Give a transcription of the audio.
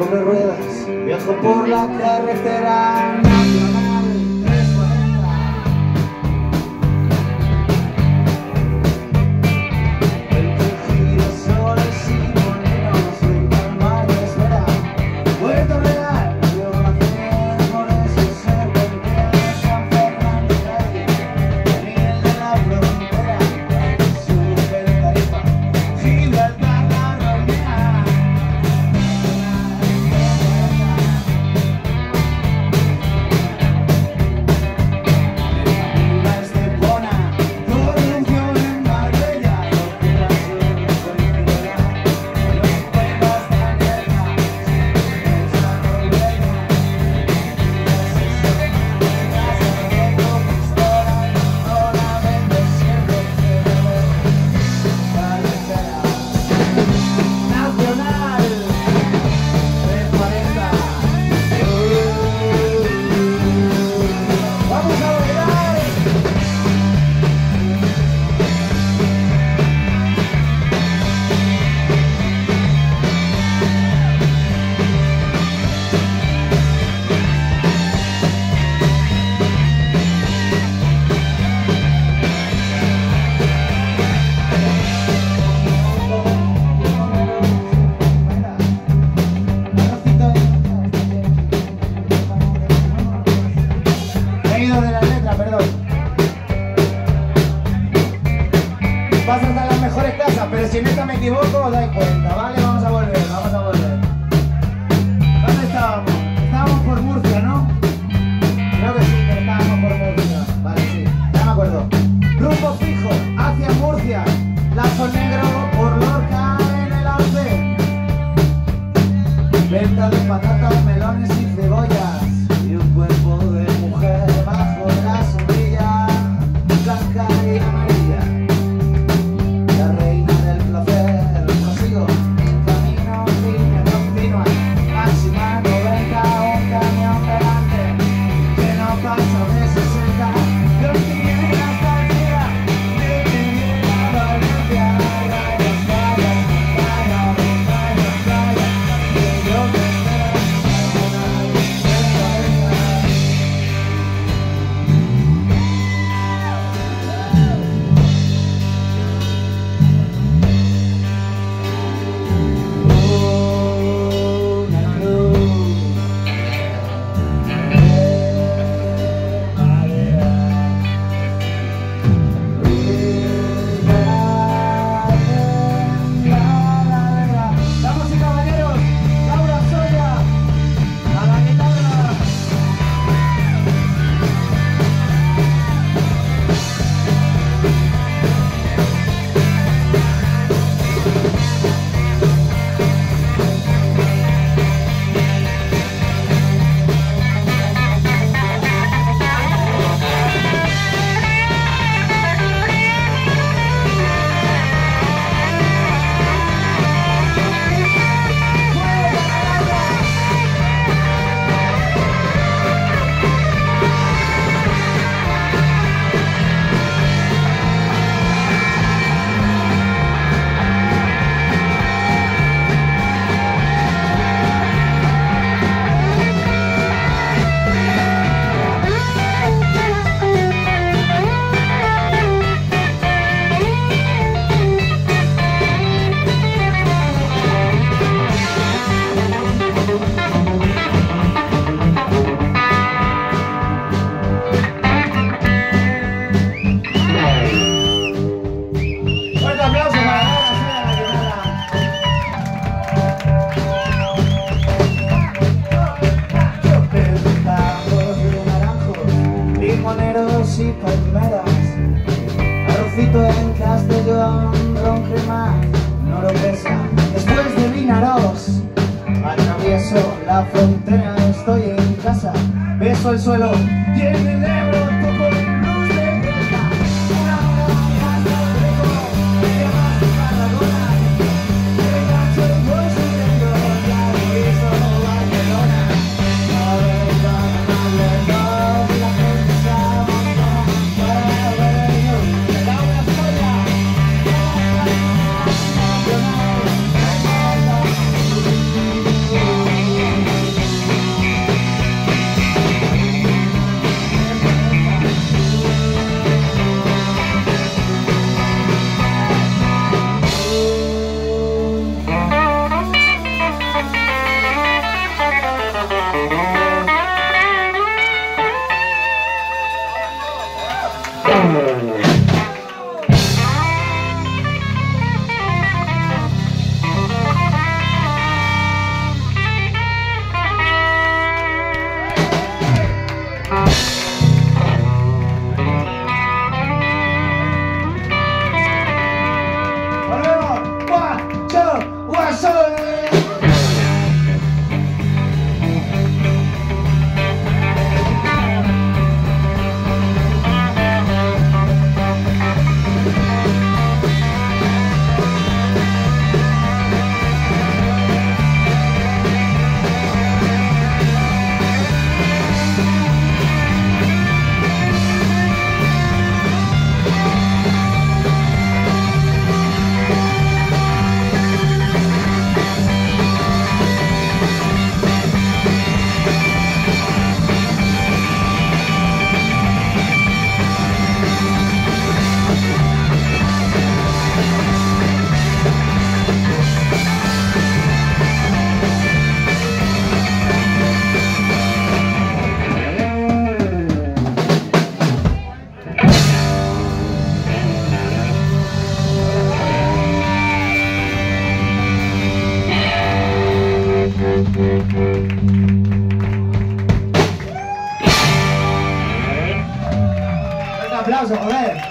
sobre ruedas, viajo por la carretera nacional. equivoco, dais cuenta, ¿vale? Vamos a volver, vamos a volver. ¿Dónde estábamos? Estábamos por Murcia, ¿no? Creo que sí, que estábamos por Murcia. Vale, sí, ya me acuerdo. Rumbo fijo, hacia Murcia. Lazo negro por Lorca en el arte. Venta de patatas, melones y cebolla. y palmeras, arrocito en Castellón, ron cremas, no lo pesa. Después de Vinaroz, atravieso la frontera, estoy en casa, beso el suelo, tiene Thank uh you. -huh. 走嘞